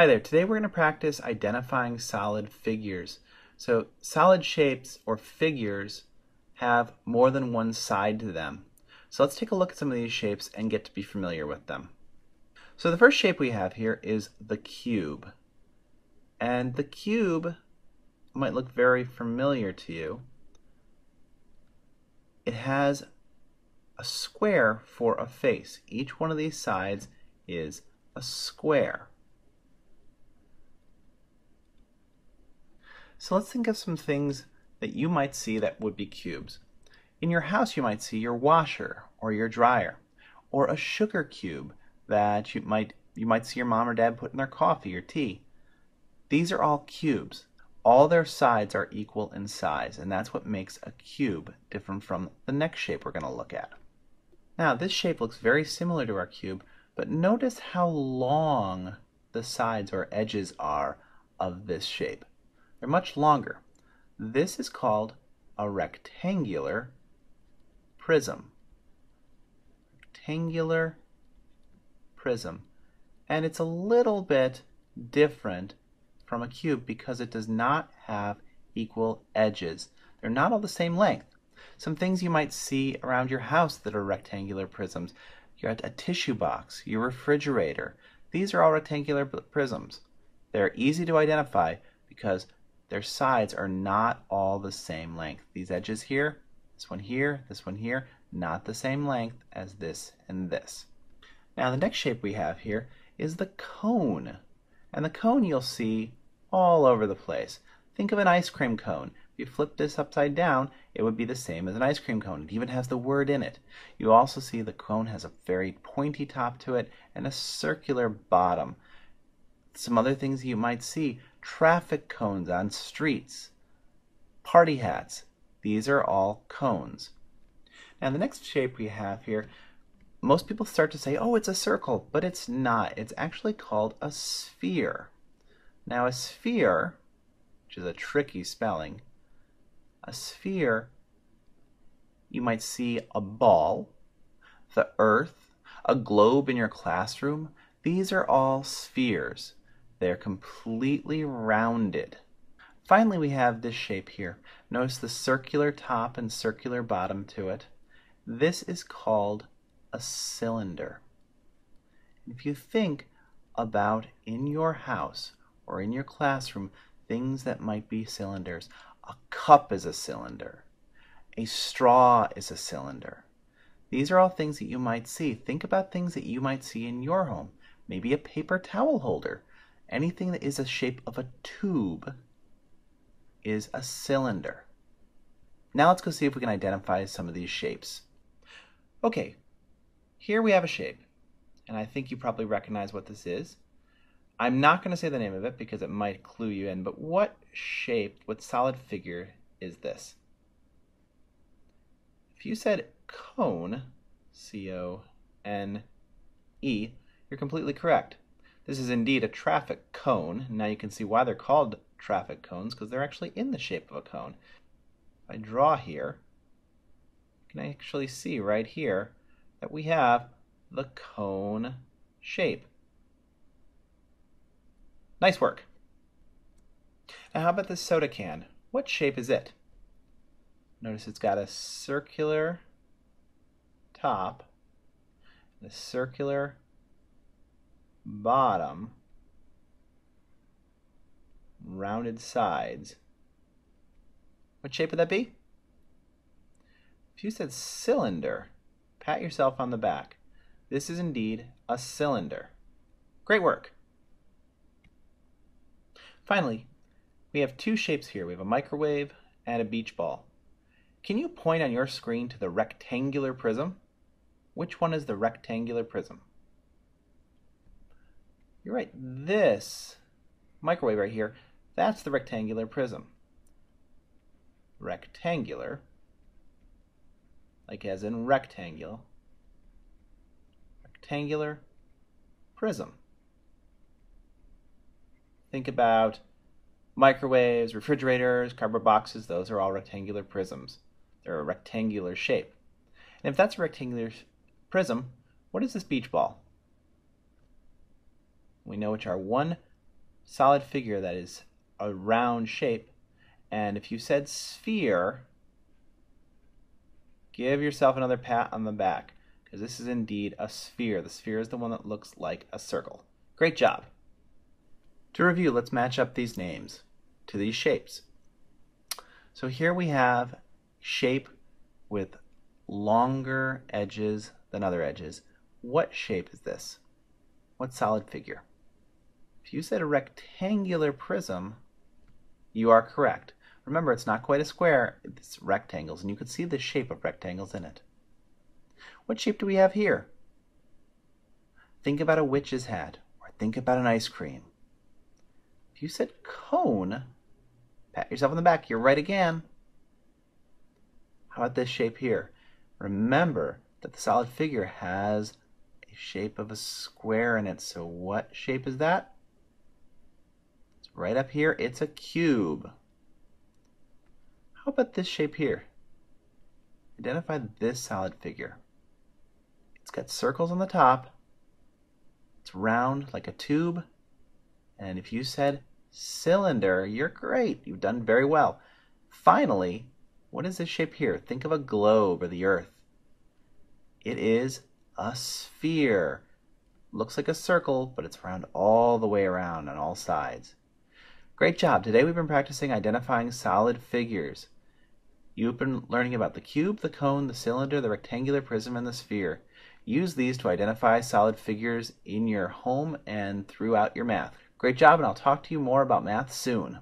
Hi there, today we're going to practice identifying solid figures. So solid shapes or figures have more than one side to them. So let's take a look at some of these shapes and get to be familiar with them. So the first shape we have here is the cube. And the cube might look very familiar to you. It has a square for a face. Each one of these sides is a square. So let's think of some things that you might see that would be cubes. In your house, you might see your washer or your dryer, or a sugar cube that you might you might see your mom or dad put in their coffee or tea. These are all cubes. All their sides are equal in size, and that's what makes a cube different from the next shape we're going to look at. Now, this shape looks very similar to our cube, but notice how long the sides or edges are of this shape. They're much longer. This is called a rectangular prism. Rectangular prism. And it's a little bit different from a cube because it does not have equal edges. They're not all the same length. Some things you might see around your house that are rectangular prisms. You're at a tissue box, your refrigerator. These are all rectangular prisms. They're easy to identify because their sides are not all the same length. These edges here, this one here, this one here, not the same length as this and this. Now the next shape we have here is the cone. And the cone you'll see all over the place. Think of an ice cream cone. If you flip this upside down, it would be the same as an ice cream cone. It even has the word in it. You also see the cone has a very pointy top to it and a circular bottom. Some other things you might see traffic cones on streets, party hats. These are all cones. Now the next shape we have here, most people start to say, oh, it's a circle, but it's not. It's actually called a sphere. Now a sphere, which is a tricky spelling, a sphere, you might see a ball, the earth, a globe in your classroom. These are all spheres. They're completely rounded. Finally, we have this shape here. Notice the circular top and circular bottom to it. This is called a cylinder. If you think about in your house or in your classroom things that might be cylinders, a cup is a cylinder, a straw is a cylinder. These are all things that you might see. Think about things that you might see in your home. Maybe a paper towel holder anything that is a shape of a tube is a cylinder. Now let's go see if we can identify some of these shapes. Okay, here we have a shape, and I think you probably recognize what this is. I'm not going to say the name of it because it might clue you in, but what shape, what solid figure is this? If you said cone, C O N E, you're completely correct. This is indeed a traffic cone. Now you can see why they're called traffic cones because they're actually in the shape of a cone. If I draw here, you can actually see right here that we have the cone shape. Nice work. Now how about this soda can? What shape is it? Notice it's got a circular top and a circular bottom, rounded sides. What shape would that be? If you said cylinder, pat yourself on the back. This is indeed a cylinder. Great work. Finally, we have two shapes here. We have a microwave and a beach ball. Can you point on your screen to the rectangular prism? Which one is the rectangular prism? You're right, this microwave right here, that's the rectangular prism. Rectangular, like as in rectangle, rectangular prism. Think about microwaves, refrigerators, cardboard boxes, those are all rectangular prisms. They're a rectangular shape. And if that's a rectangular prism, what is this beach ball? We know it's our one solid figure that is a round shape. And if you said sphere, give yourself another pat on the back because this is indeed a sphere. The sphere is the one that looks like a circle. Great job. To review, let's match up these names to these shapes. So here we have shape with longer edges than other edges. What shape is this? What solid figure? If you said a rectangular prism, you are correct. Remember, it's not quite a square, it's rectangles, and you can see the shape of rectangles in it. What shape do we have here? Think about a witch's hat, or think about an ice cream. If you said cone, pat yourself on the back, you're right again. How about this shape here? Remember that the solid figure has a shape of a square in it. So what shape is that? Right up here. It's a cube. How about this shape here? Identify this solid figure. It's got circles on the top. It's round like a tube. And if you said cylinder, you're great. You've done very well. Finally, what is this shape here? Think of a globe or the earth. It is a sphere. Looks like a circle, but it's round all the way around on all sides. Great job. Today we've been practicing identifying solid figures. You've been learning about the cube, the cone, the cylinder, the rectangular prism, and the sphere. Use these to identify solid figures in your home and throughout your math. Great job, and I'll talk to you more about math soon.